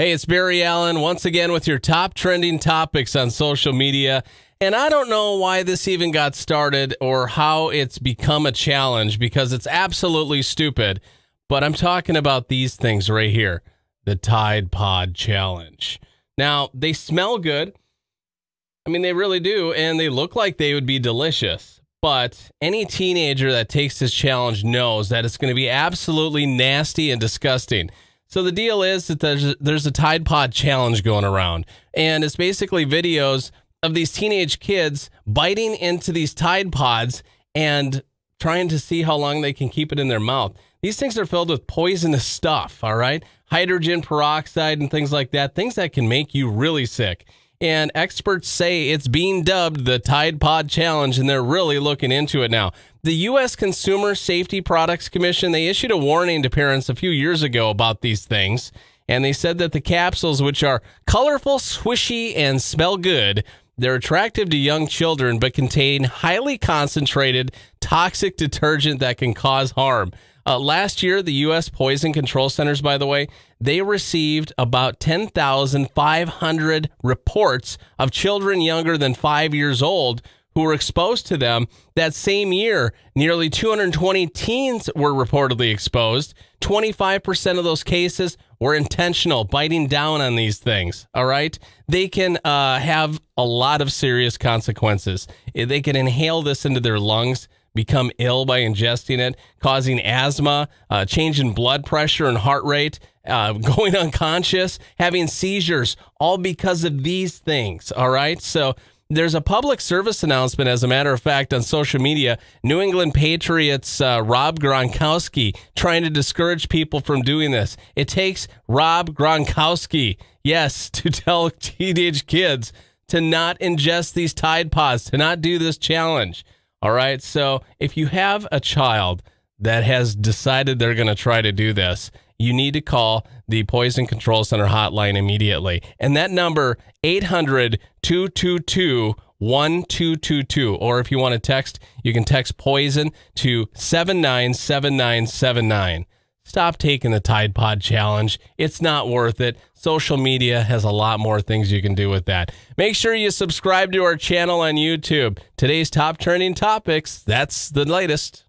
Hey, it's Barry Allen once again with your top trending topics on social media. And I don't know why this even got started or how it's become a challenge because it's absolutely stupid. But I'm talking about these things right here the Tide Pod Challenge. Now, they smell good. I mean, they really do. And they look like they would be delicious. But any teenager that takes this challenge knows that it's going to be absolutely nasty and disgusting. So the deal is that there's there's a Tide Pod challenge going around, and it's basically videos of these teenage kids biting into these Tide Pods and trying to see how long they can keep it in their mouth. These things are filled with poisonous stuff, all right? Hydrogen peroxide and things like that, things that can make you really sick. And experts say it's being dubbed the Tide Pod Challenge, and they're really looking into it now. The U.S. Consumer Safety Products Commission, they issued a warning to parents a few years ago about these things. And they said that the capsules, which are colorful, swishy, and smell good, they're attractive to young children, but contain highly concentrated toxic detergent that can cause harm. Uh, last year, the U.S. Poison Control Centers, by the way, they received about 10,500 reports of children younger than five years old who were exposed to them. That same year, nearly 220 teens were reportedly exposed. 25% of those cases were intentional, biting down on these things. All right. They can uh, have a lot of serious consequences. They can inhale this into their lungs become ill by ingesting it, causing asthma, uh, change in blood pressure and heart rate, uh, going unconscious, having seizures, all because of these things. All right. So there's a public service announcement, as a matter of fact, on social media. New England Patriots uh, Rob Gronkowski trying to discourage people from doing this. It takes Rob Gronkowski, yes, to tell teenage kids to not ingest these Tide Pods, to not do this challenge. All right. So if you have a child that has decided they're going to try to do this, you need to call the Poison Control Center hotline immediately. And that number 800 222 1222 or if you want to text, you can text poison to 797979. Stop taking the Tide Pod challenge. It's not worth it. Social media has a lot more things you can do with that. Make sure you subscribe to our channel on YouTube. Today's top trending topics, that's the latest.